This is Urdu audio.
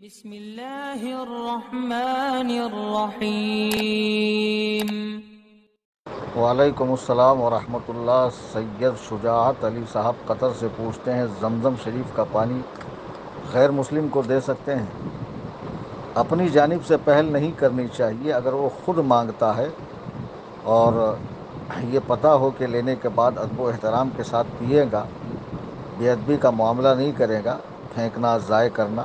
بسم الله الرحمن الرحيم وعلیکم السلام ورحمۃ اللہ، سید شجاعت علی صاحب قطر سے پوچھتے ہیں، زمزم شریف کا پانی غیر مسلم کو دے سکتے ہیں؟ اپنی جانب سے پہل نہیں کرنی چاہیے، اگر وہ خود مانگتا ہے اور یہ پتہ ہو کہ لینے کے بعد ادب و احترام کے ساتھ پیے گا، بے ادبی کا معاملہ نہیں کرے گا، پھینکنا، ضائع کرنا